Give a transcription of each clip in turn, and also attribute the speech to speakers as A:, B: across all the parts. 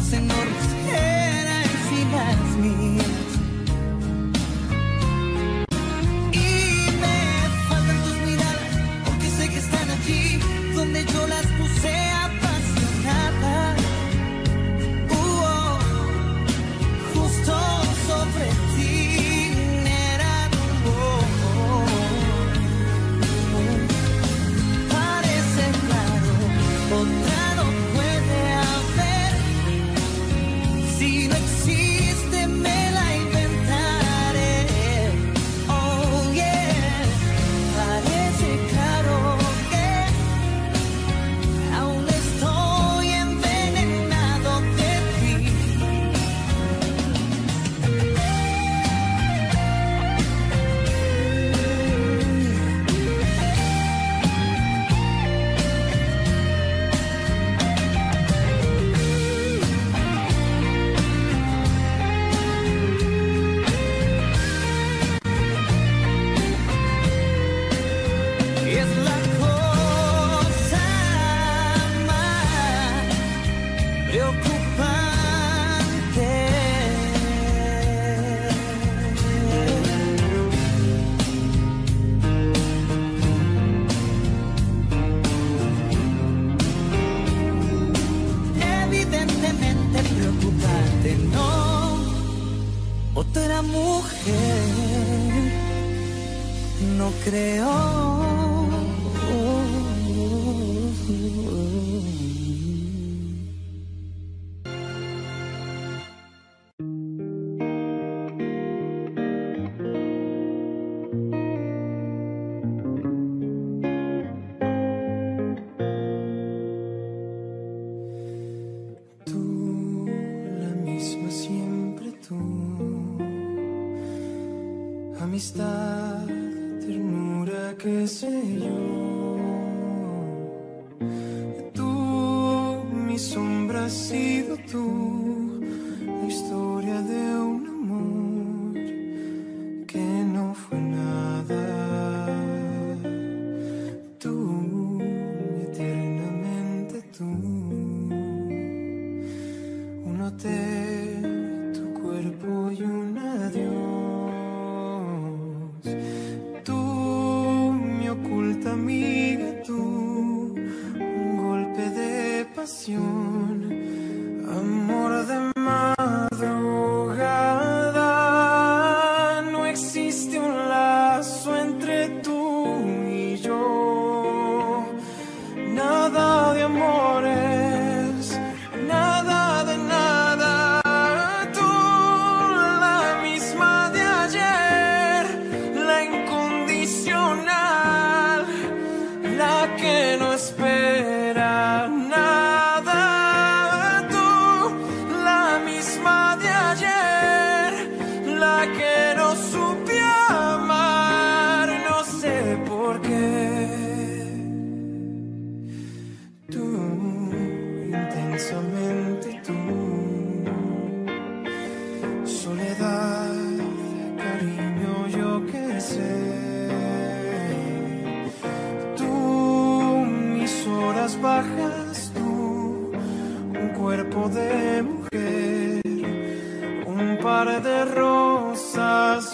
A: más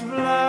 B: flag.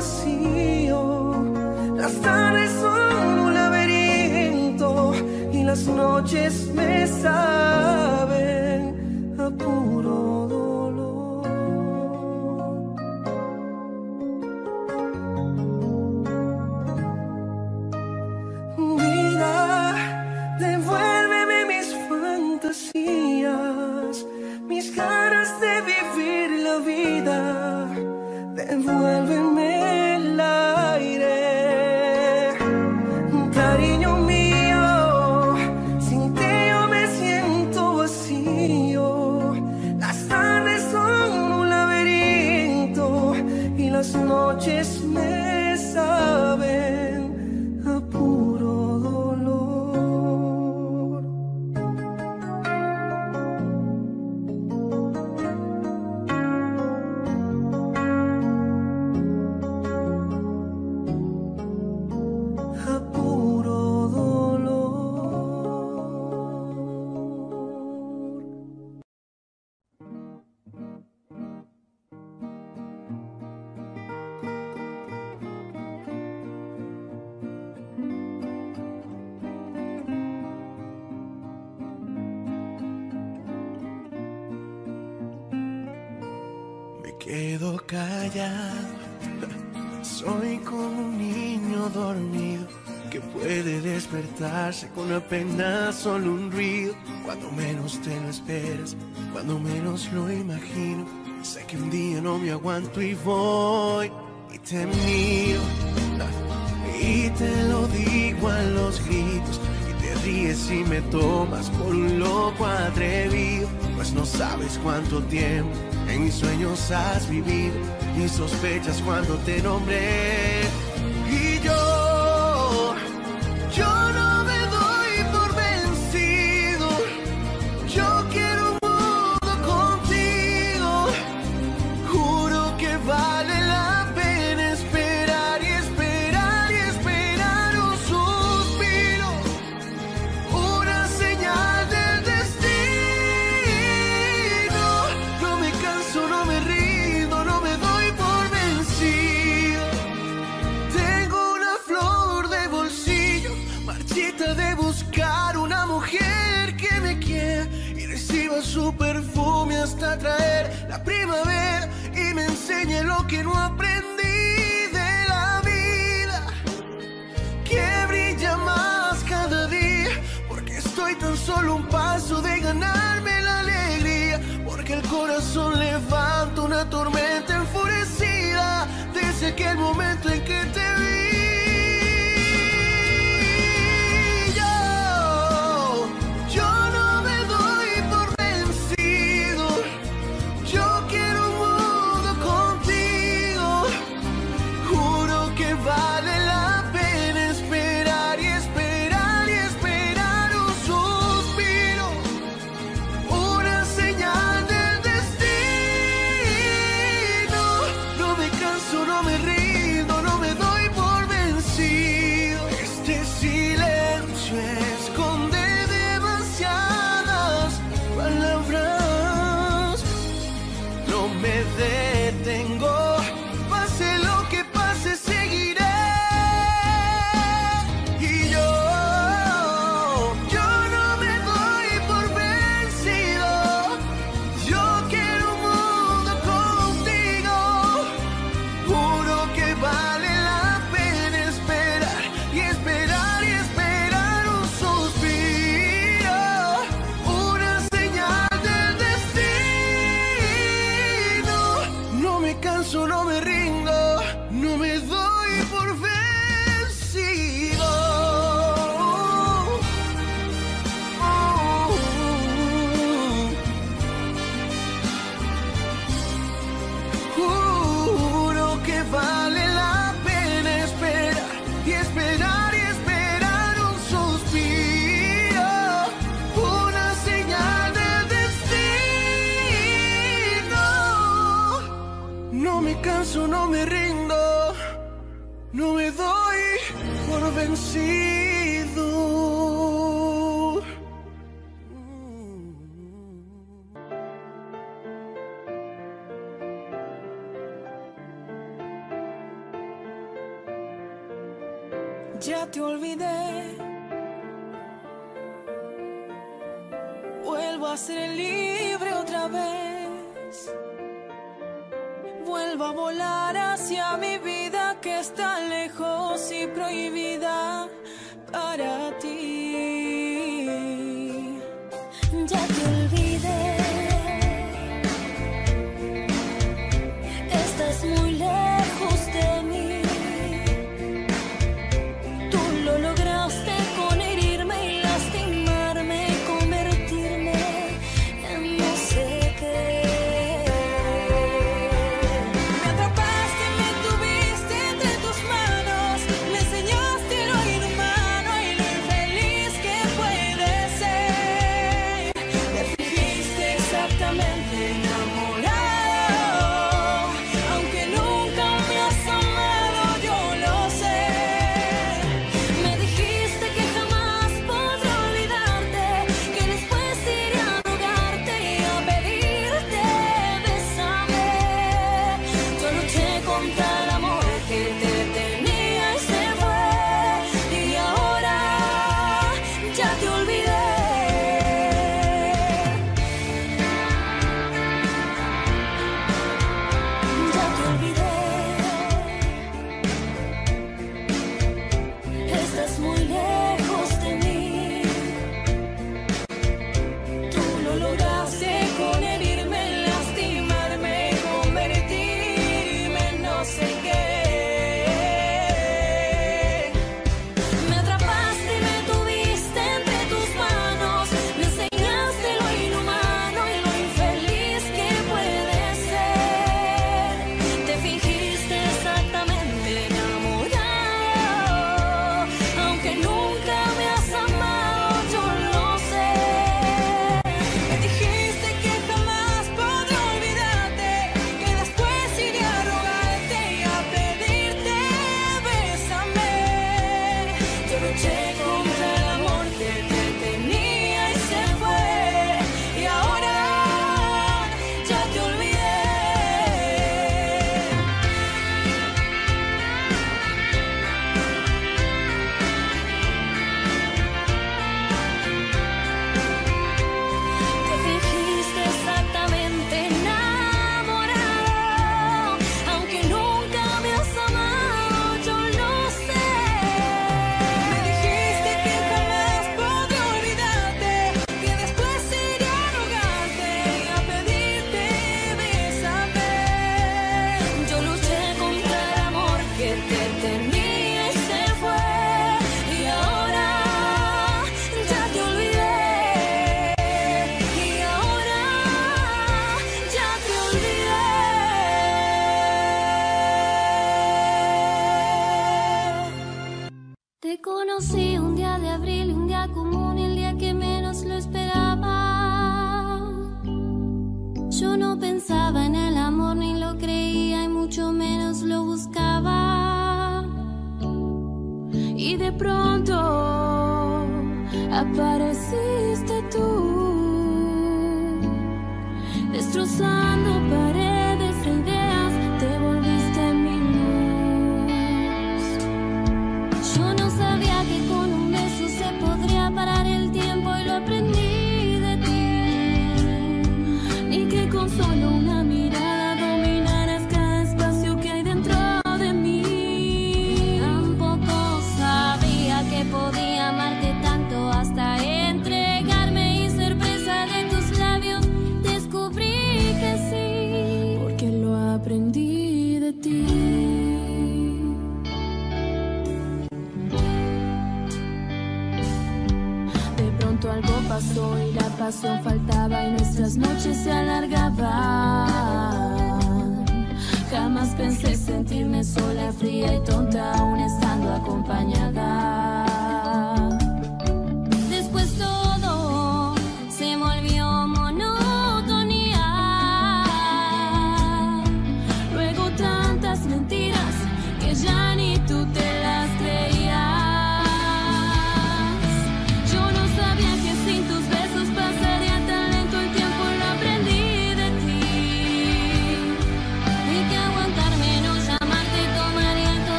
B: vacío. Las tardes son un laberinto y las noches me saben. con
C: apenas solo un ruido. Cuando menos te lo esperas, cuando menos lo imagino. Sé que un día no me aguanto y voy y te miro. Y te lo digo a los gritos. Y te ríes y me tomas por un loco atrevido. Pues no sabes cuánto tiempo en mis sueños has vivido. Y sospechas cuando te nombré. lo que no aprendí de la vida, que brilla más cada día, porque estoy tan solo un paso de ganarme la alegría, porque el corazón levanta una tormenta enfurecida. Desde aquel momento en que te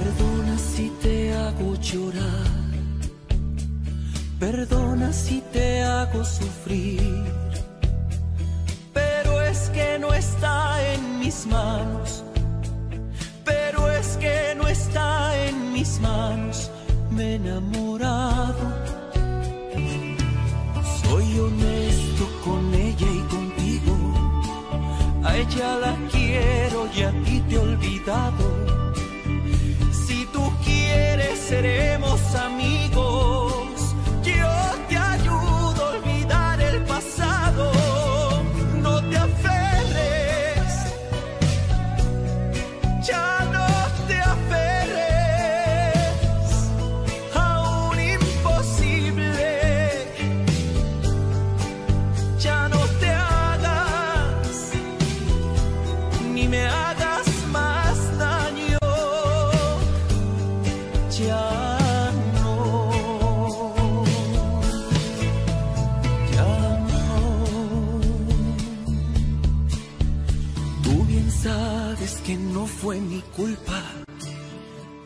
D: Perdona si te hago llorar, perdona si te hago sufrir, pero es que no está en mis manos, pero es que no está en mis manos, me he enamorado. Soy honesto con ella y contigo, a ella la quiero y a ti te he olvidado quieres seremos amigos.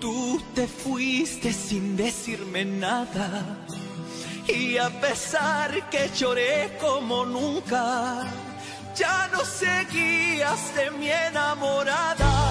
D: Tú te fuiste sin decirme nada. Y a pesar que lloré como nunca, ya no seguías de mi enamorada.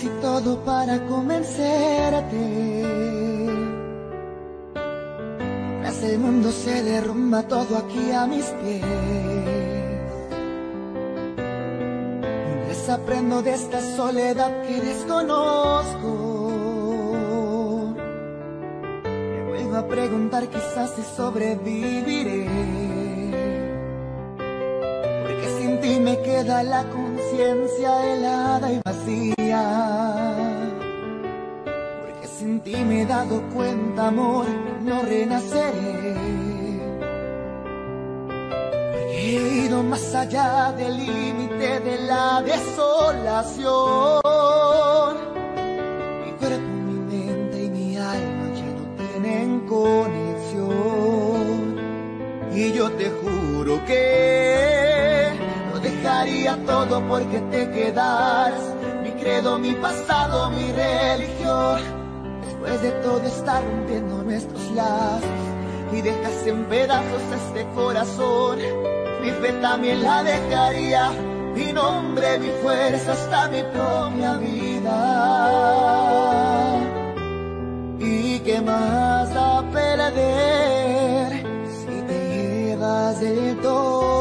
E: Casi todo para convencerte. Mientras el mundo se derrumba todo aquí a mis pies. Mientras aprendo de esta soledad que desconozco. Me vuelvo a preguntar quizás si sobreviviré. Porque sin ti me queda la conciencia helada y vacía. Porque sin ti me he dado cuenta, amor, no renaceré. Porque he ido más allá del límite de la desolación. Mi cuerpo, mi mente y mi alma ya no tienen conexión. Y yo te juro que dejaría todo porque te quedaras. Credo, mi pasado, mi religión. Después de todo estar rompiendo nuestros lazos y dejas en pedazos este corazón. Mi fe también la dejaría. Mi nombre, mi fuerza, hasta mi propia vida. ¿Y qué más da perder si te llevas del todo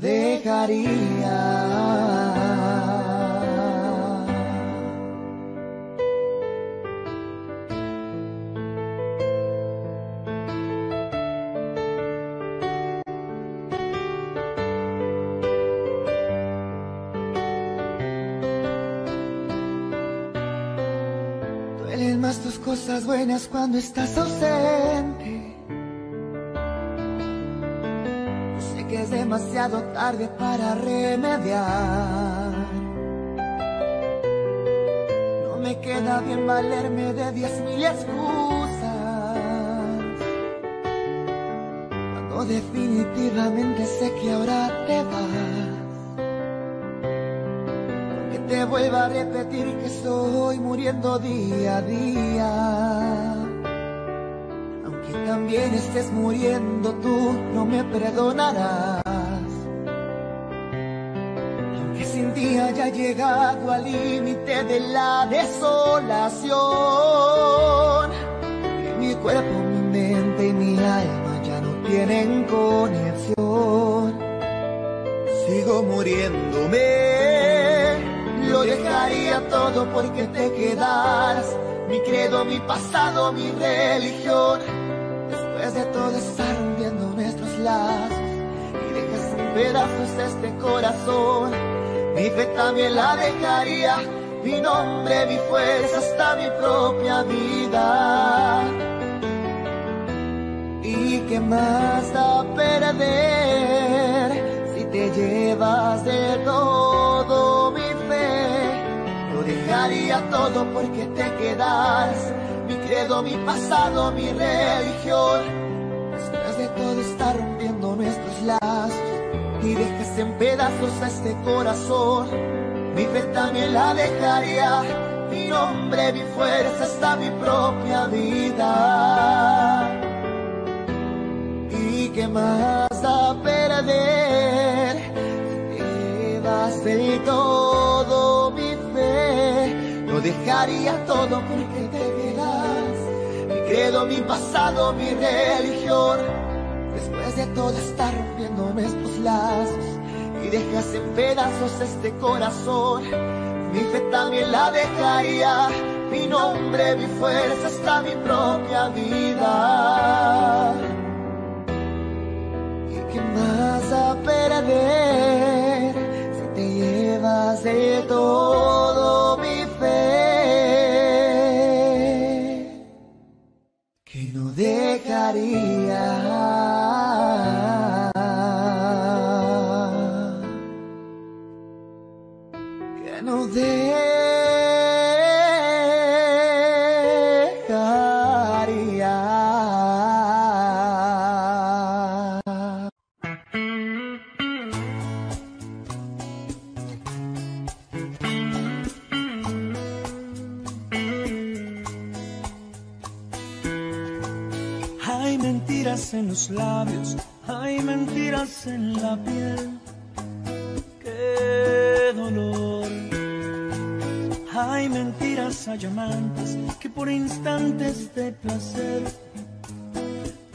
E: dejaría. Duelen más tus cosas buenas cuando estás ausente que es demasiado tarde para remediar. No me queda bien valerme de diez mil excusas. Cuando definitivamente sé que ahora te vas. Que te vuelva a repetir que estoy muriendo día a día. También estés muriendo tú, no me perdonarás. Aunque sin ti haya llegado al límite de la desolación. Mi cuerpo, mi mente y mi alma ya no tienen conexión. Sigo muriéndome. Lo dejaría todo porque te quedaras. Mi credo, mi pasado, mi religión. Estar hundiendo nuestros lazos y dejas en pedazos este corazón. Mi fe también la dejaría. Mi nombre, mi fuerza, hasta mi propia vida. ¿Y qué más da perder si te llevas de todo mi fe? Lo dejaría todo porque te quedas. Mi credo, mi pasado, mi religión. Y dejas en pedazos a este corazón. Mi fe también la dejaría. Mi nombre, mi fuerza, hasta mi propia vida. ¿Y qué más da perder? Te del todo mi fe, lo dejaría todo porque te quedas. Mi credo, mi pasado, mi religión. De todo está rompiendo nuestros lazos y dejas en pedazos este corazón. Mi fe también la dejaría. Mi nombre, mi fuerza, hasta mi propia vida. ¿Y qué más a perder si te llevas de todo mi fe? Que no dejaría.
B: Labios, hay mentiras en la piel. Qué dolor. Hay mentiras, hay amantes que por instantes de placer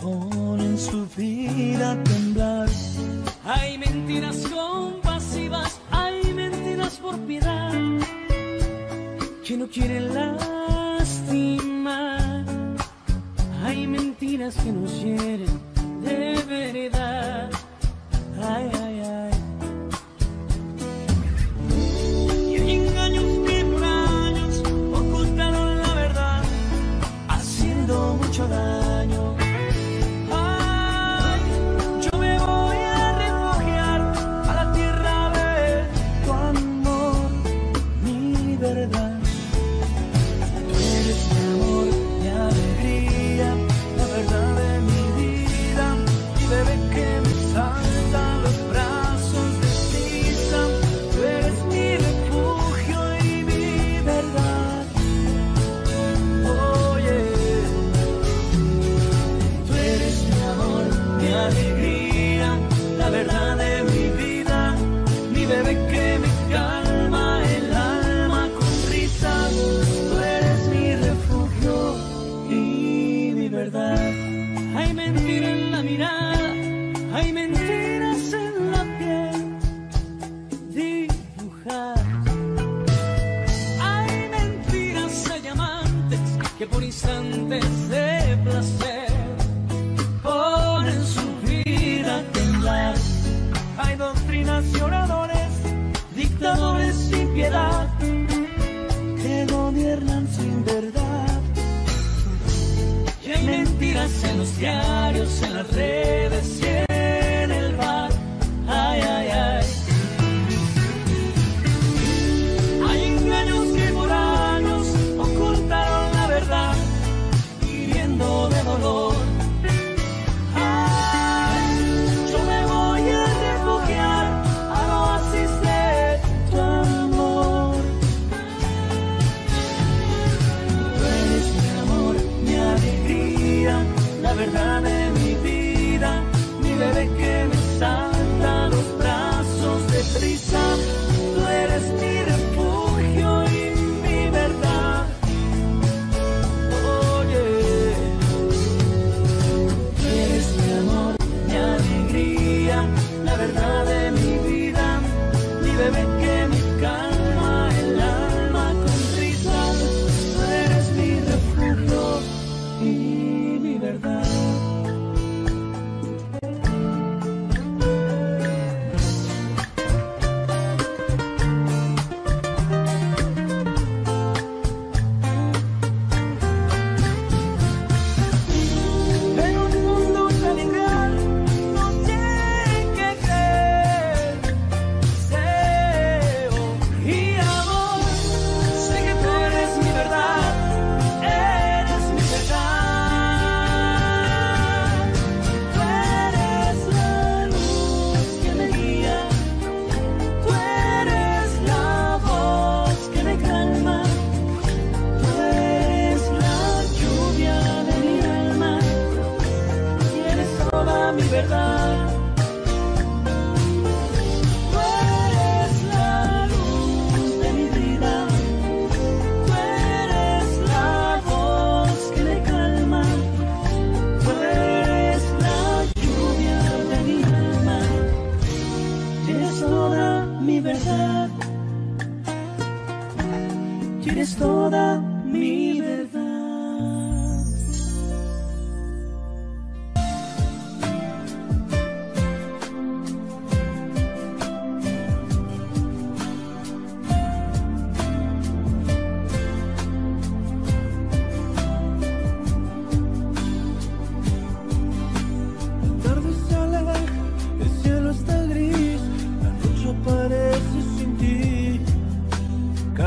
B: ponen su vida a temblar. Hay mentiras compasivas, hay mentiras por piedad que no quieren lastimar. Hay mentiras que nos hieren de. Ay, ay, ay.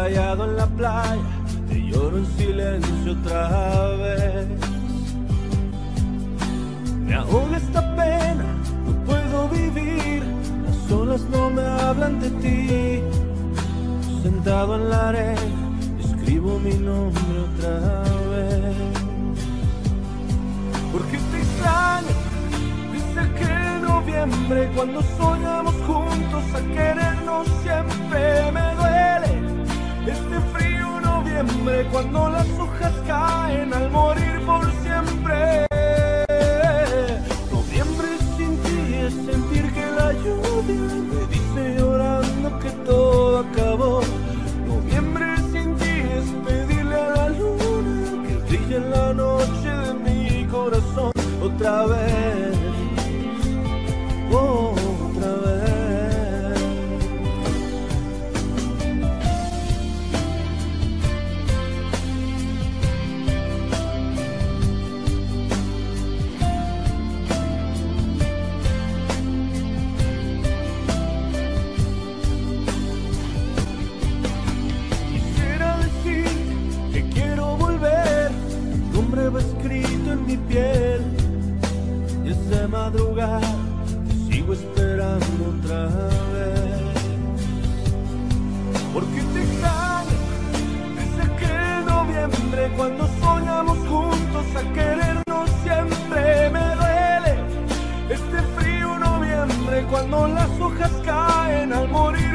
C: callado en la playa, te lloro en silencio otra vez. Me ahoga esta pena, no puedo vivir, las olas no me hablan de ti. Sentado en la arena, escribo mi nombre otra vez. Porque te extraño desde aquel noviembre, cuando soñamos juntos a querernos siempre me duele. Este frío noviembre cuando las hojas caen al morir por siempre. cuesta querernos siempre me duele este frío noviembre cuando las hojas caen al morir.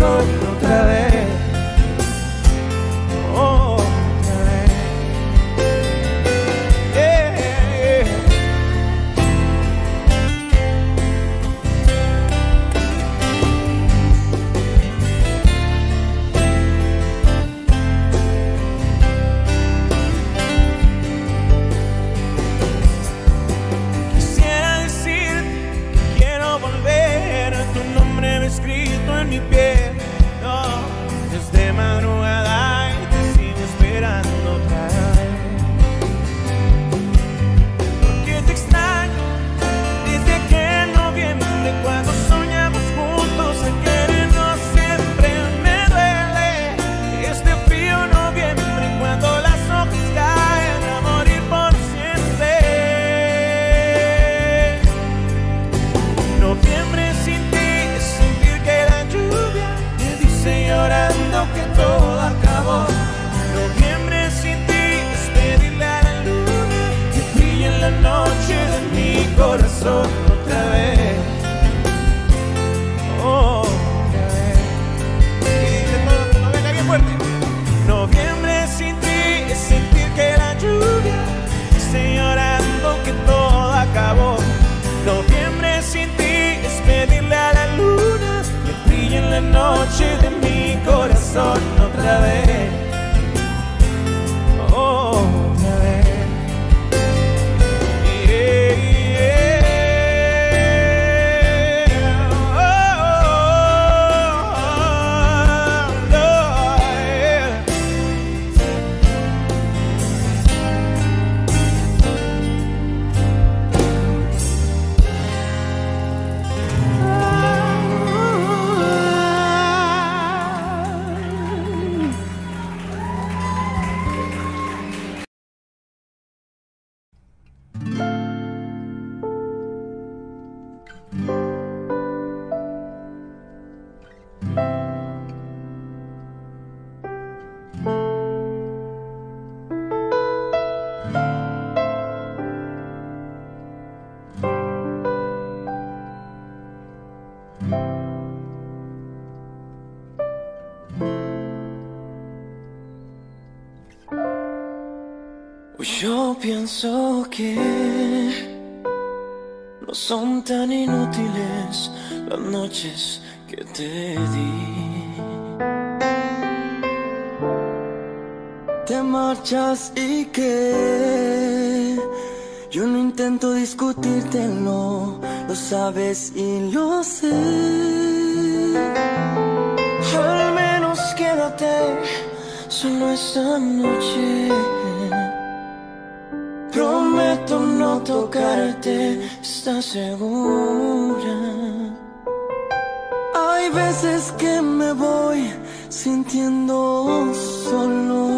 F: Yo que te di. Te marchas y que
D: yo no intento discutírtelo, lo sabes y lo sé. Al menos quédate solo esta noche. Prometo no tocarte, estás segura. Hay veces que me voy sintiendo solo.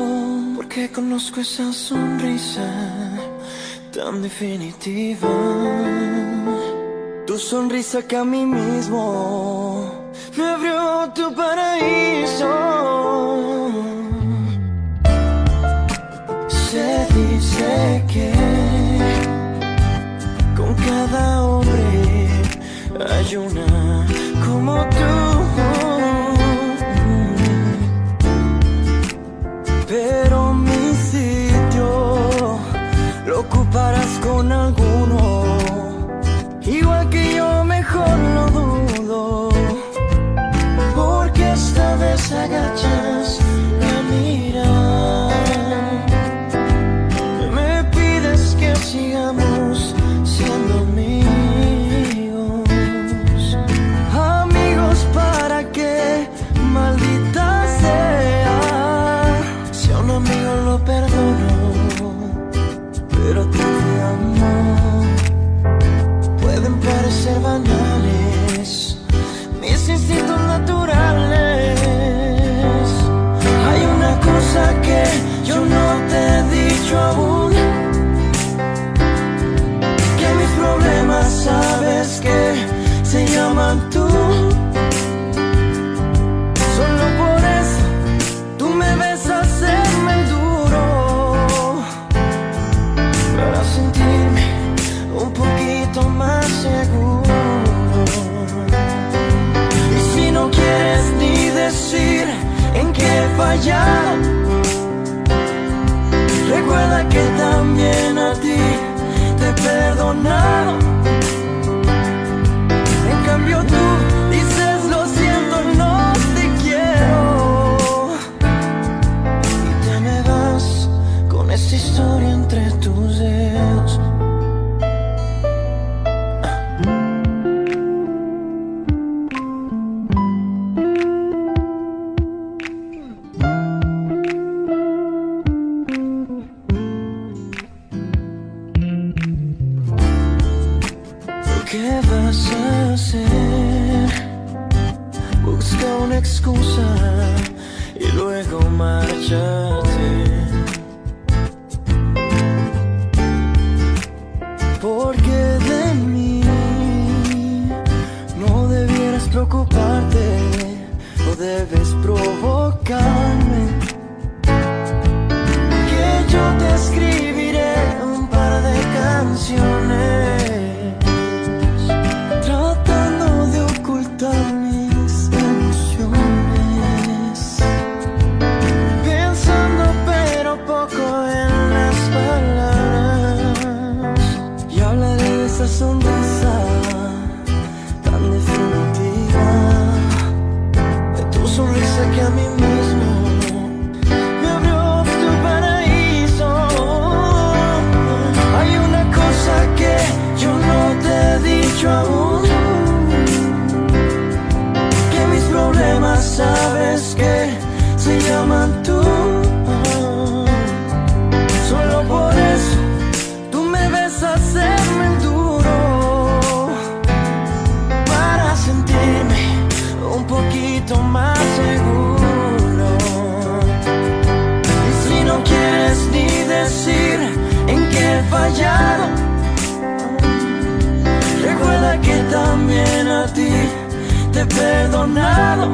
D: Porque conozco esa sonrisa tan definitiva Tu sonrisa que a mí mismo me abrió tu paraíso. Se dice que con cada hombre hay una comparas con alguno. Igual que yo, mejor lo dudo. Porque esta vez agachas. Recuerda que también a ti te he perdonado. Recuerda que también a ti te he perdonado.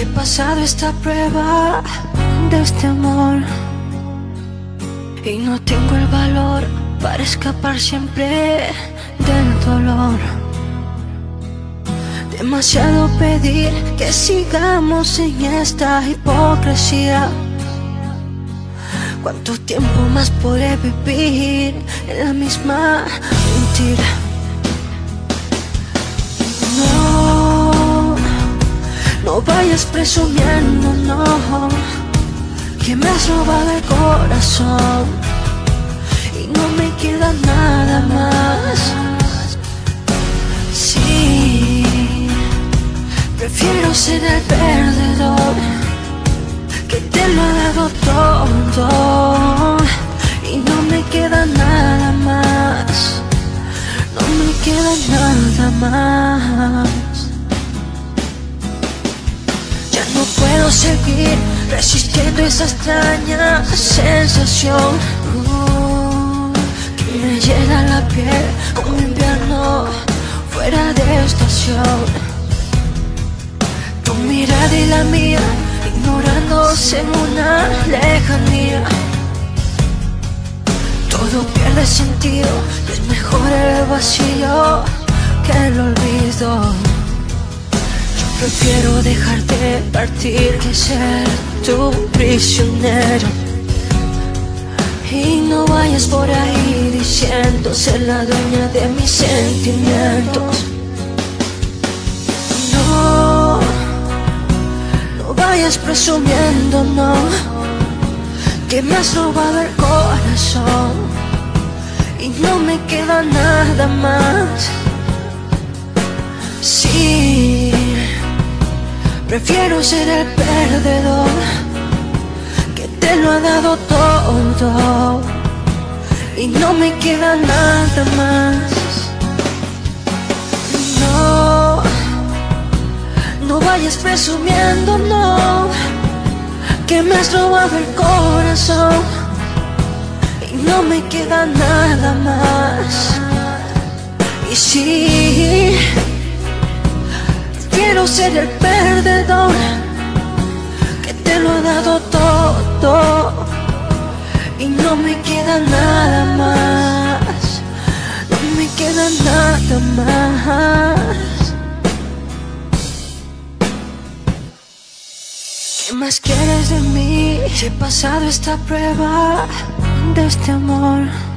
G: He pasado esta prueba de este amor y no tengo el valor para escapar siempre del dolor. Demasiado pedir que sigamos en esta hipocresía. ¿Cuánto tiempo más podré vivir en la misma mentira? No vayas presumiendo, no, que me has robado el corazón y no me queda nada más. Sí, prefiero ser el perdedor que te lo ha dado todo y no me queda nada más. No me queda nada más. Puedo seguir resistiendo esa extraña sensación uh, que me llena la piel como invierno fuera de estación. Tu mirada y la mía ignorándose en una lejanía. Todo pierde sentido y es mejor el vacío que el olvido. Prefiero dejarte partir que ser tu prisionero. Y no vayas por ahí diciendo ser la dueña de mis sentimientos. No, no vayas presumiendo, no, que me has robado el corazón y no me queda nada más. Sí, prefiero ser el perdedor que te lo ha dado todo y no me queda nada más. No, no vayas presumiendo, no, que me has robado el corazón y no me queda nada más. Y sí, quiero ser el perdedor que te lo ha dado todo y no me queda nada más. No me queda nada más. ¿Qué más quieres de mí? He pasado esta prueba de este amor.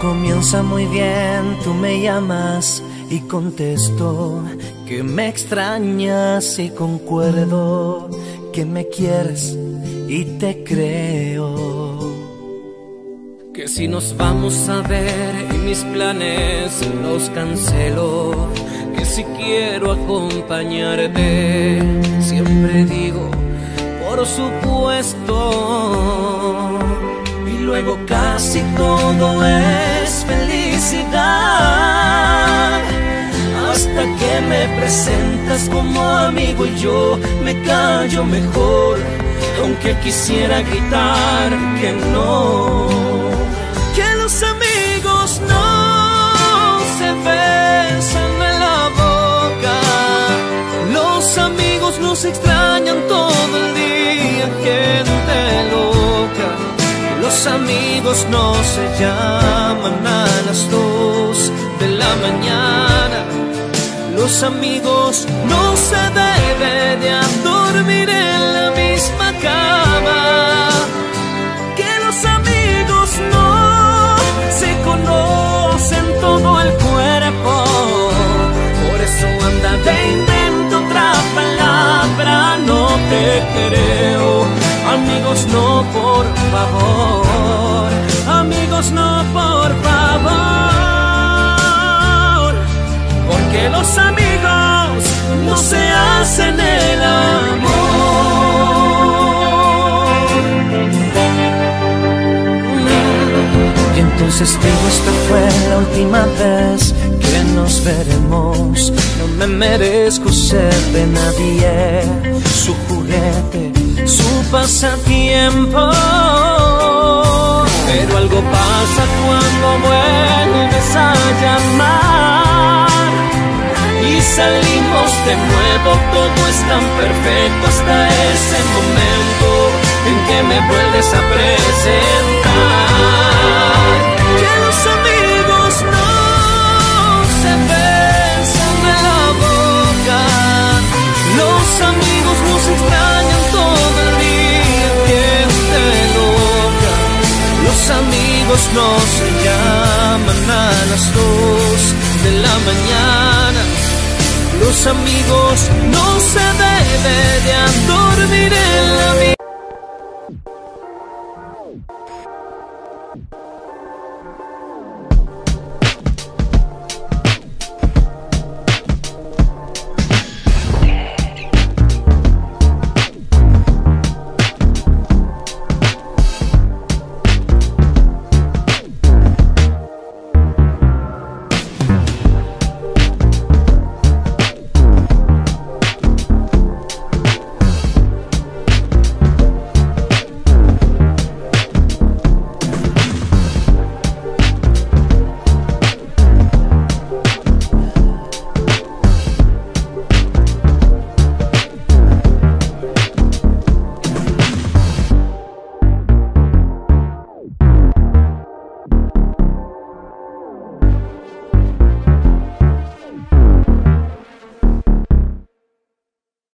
D: Comienza muy bien, tú me llamas y contesto que me extrañas y concuerdo que me quieres y te creo. Que si nos vamos a ver y mis planes los cancelo, que si quiero acompañarte, siempre digo, por supuesto. Casi todo es felicidad. Hasta que me presentas como amigo y yo me callo mejor, aunque quisiera gritar que no. Los amigos no se llaman a las dos de la mañana. Los amigos no se deben de dormir en la misma cama. Que los amigos no se conocen todo el cuerpo. Por eso anda de invento otra palabra, no te creo. Amigos, no, por favor. Amigos, no, por favor. Porque los amigos no se hacen el amor. Y entonces digo, esta fue la última vez nos veremos. No me merezco ser de nadie, su juguete, su pasatiempo. Pero algo pasa cuando vuelves a llamar y salimos de nuevo, todo es tan perfecto hasta ese momento en que me vuelves a presentar. Que los amigos no se llaman a las dos de la mañana. Los amigos no se deben de dormir en la misma